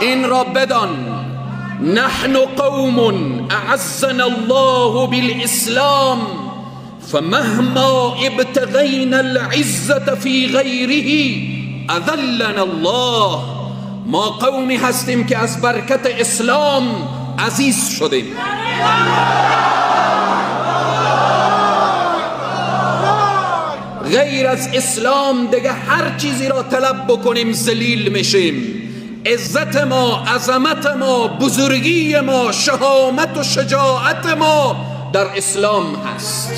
این را بدان. نحن قوم اعزنا الله بالاسلام فمهما ابتغينا العزة في غيره اذلنا الله. ما قومی هستیم که از برکت اسلام عزیز شدیم. غیر از اسلام دیگه هر چیزی را طلب بکنیم زلیل میشیم. عزت ما عظمت ما بزرگی ما شهامت و شجاعت ما در اسلام هست.